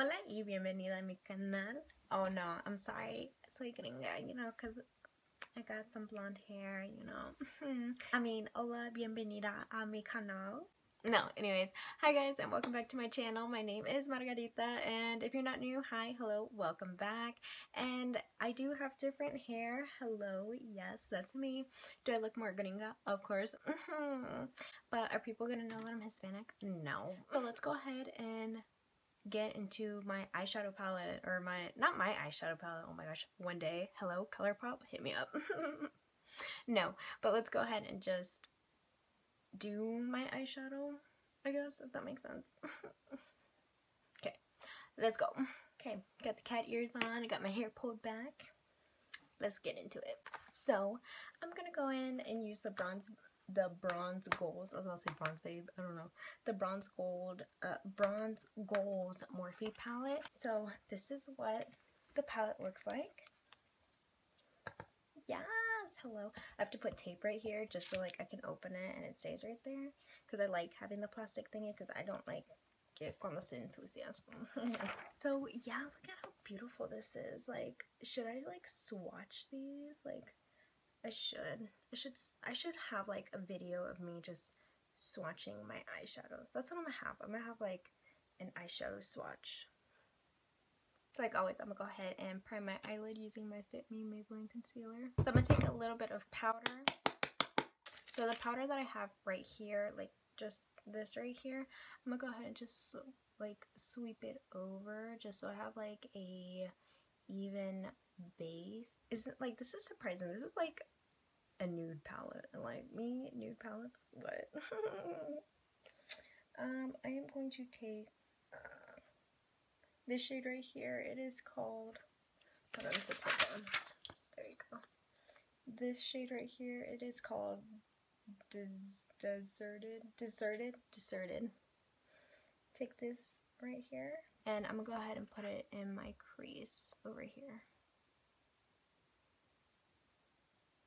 Hola y bienvenida a mi canal. Oh no, I'm sorry. Soy gringa, uh, you know, because I got some blonde hair, you know. I mean, hola, bienvenida a mi canal. No, anyways, hi guys and welcome back to my channel. My name is Margarita and if you're not new, hi, hello, welcome back. And I do have different hair. Hello, yes, that's me. Do I look more gringa? Of course. but are people gonna know that I'm Hispanic? No. So let's go ahead and get into my eyeshadow palette or my not my eyeshadow palette oh my gosh one day hello ColourPop hit me up. No but let's go ahead and just do my eyeshadow I guess if that makes sense. Okay let's go. Okay got the cat ears on I got my hair pulled back. Let's get into it. So I'm gonna go in and use the bronze the bronze goals. I was about to say bronze babe. I don't know. The bronze gold, uh, bronze goals Morphe palette. So this is what the palette looks like. Yes, hello. I have to put tape right here just so like I can open it and it stays right there. Because I like having the plastic thingy because I don't like get cuando se entusiasmo. so yeah, look at how beautiful this is. Like, should I like swatch these? Like, I should. I should I should have like a video of me just swatching my eyeshadows. That's what I'm gonna have. I'm gonna have like an eyeshadow swatch. So like always, I'm gonna go ahead and prime my eyelid using my Fit Me Maybelline concealer. So I'm gonna take a little bit of powder. So the powder that I have right here, like just this right here, I'm gonna go ahead and just like sweep it over just so I have like a even base. Isn't like this is surprising. This is like a nude palette. And like me, nude palettes, what? um, I am going to take this shade right here. It is called hold on, it's upside down. There you go. This shade right here, it is called Des Deserted. Deserted? Deserted. Take this right here. And I'm gonna go ahead and put it in my crease over here.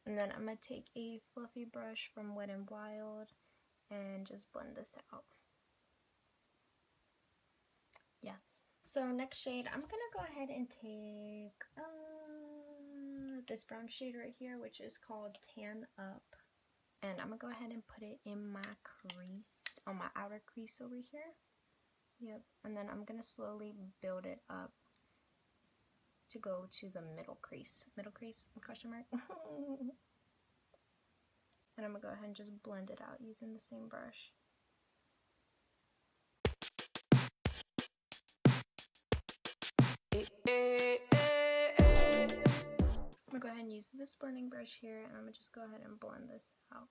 And then I'm going to take a fluffy brush from Wet n Wild and just blend this out. Yes. So next shade, I'm going to go ahead and take uh, this brown shade right here, which is called Tan Up. And I'm going to go ahead and put it in my crease, on my outer crease over here. Yep. And then I'm going to slowly build it up to go to the middle crease. Middle crease, question mark. and I'm to go ahead and just blend it out using the same brush. I'm to go ahead and use this blending brush here and I'm to just go ahead and blend this out.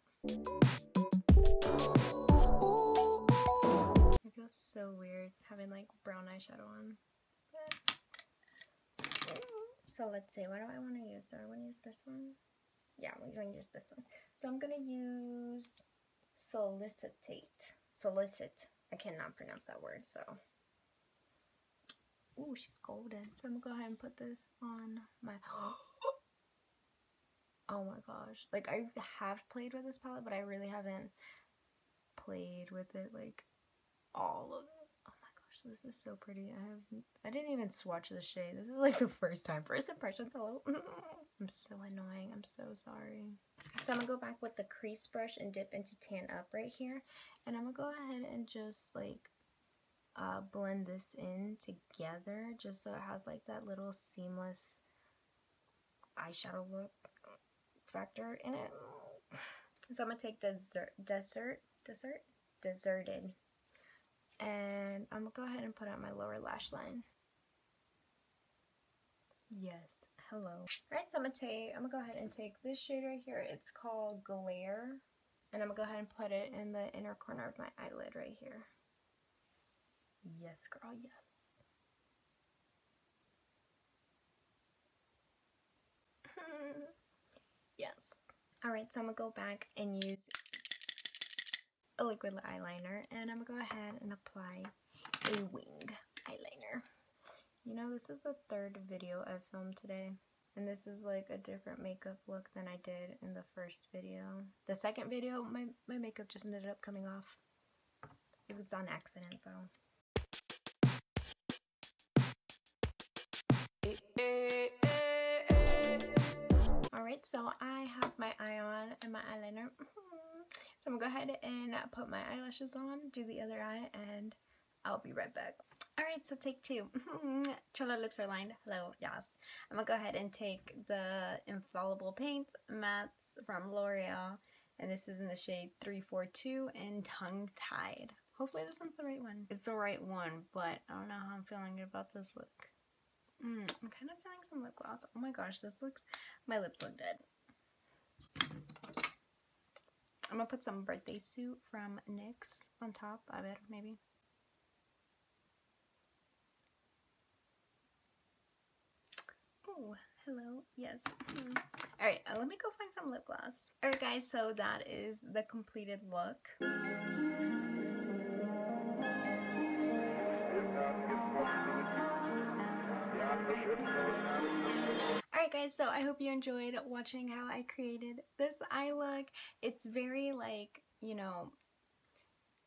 It feels so weird having like brown eyeshadow on. So let's see, what do I want to use? Do I want to use this one? Yeah, we're going to use this one. So I'm going to use Solicitate. Solicit. I cannot pronounce that word, so. Ooh, she's golden. So I'm going to go ahead and put this on my... Oh my gosh. Like, I have played with this palette, but I really haven't played with it, like, all of it this is so pretty. I have I didn't even swatch the shade. This is like the first time. First impressions, hello. I'm so annoying. I'm so sorry. So I'm gonna go back with the crease brush and dip into tan up right here. And I'm gonna go ahead and just like uh, blend this in together just so it has like that little seamless eyeshadow look factor in it. So I'm gonna take desert, desert, desert, deserted and I'm gonna go ahead and put out my lower lash line. Yes, hello. Alright, so I'm gonna take, I'm gonna go ahead and take this shade right here. It's called Glare. And I'm gonna go ahead and put it in the inner corner of my eyelid right here. Yes, girl, yes. yes. Alright, so I'm gonna go back and use a liquid eyeliner and I'm gonna go ahead and a wing eyeliner. You know, this is the third video I've filmed today. And this is like a different makeup look than I did in the first video. The second video, my, my makeup just ended up coming off. It was on accident though. Alright, so I have my eye on and my eyeliner. Mm-hmm. so I'm gonna go ahead and put my eyelashes on, do the other eye, and I'll be right back. Alright, so take two. Cholo lips are lined. Hello, yes. I'm gonna go ahead and take the Infallible Paints Mattes from L'Oreal. And this is in the shade 342 and Tongue Tied. Hopefully this one's the right one. It's the right one, but I don't know how I'm feeling about this look. Mm, I'm kind of feeling some lip gloss. Oh my gosh, this looks, my lips look dead. I'm gonna put some birthday suit from NYX on top of it, maybe. Oh, hello. Yes. Mm. All right, uh, let me go find some lip gloss. All right, guys, so that is the completed look. Alright guys, so I hope you enjoyed watching how I created this eye look. It's very like, you know,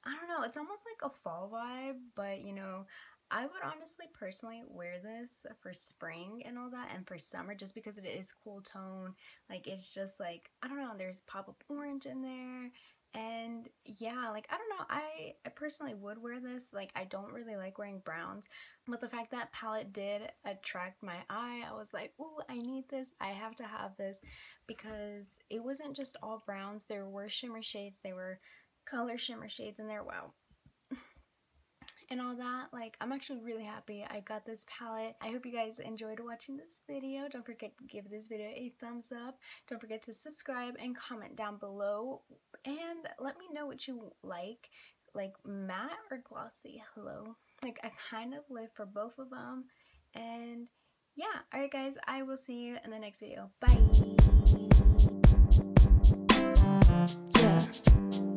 I don't know, it's almost like a fall vibe, but you know, I would honestly personally wear this for spring and all that and for summer just because it is cool tone. Like it's just like, I don't know, there's pop-up orange in there. And yeah like i don't know I, I personally would wear this. Like i don't really like wearing browns but the fact that palette did attract my eye i was like oh i need this. I have to have this. Because it wasn't just all browns. There were shimmer shades there were color shimmer shades in there wow and all that. Like, I'm actually really happy I got this palette. I hope you guys enjoyed watching this video. Don't forget to give this video a thumbs up. Don't forget to subscribe and comment down below. And let me know what you like, like matte or glossy. Hello. Like, I kind of live for both of them. And yeah, alright guys, I will see you in the next video. Bye! Yeah.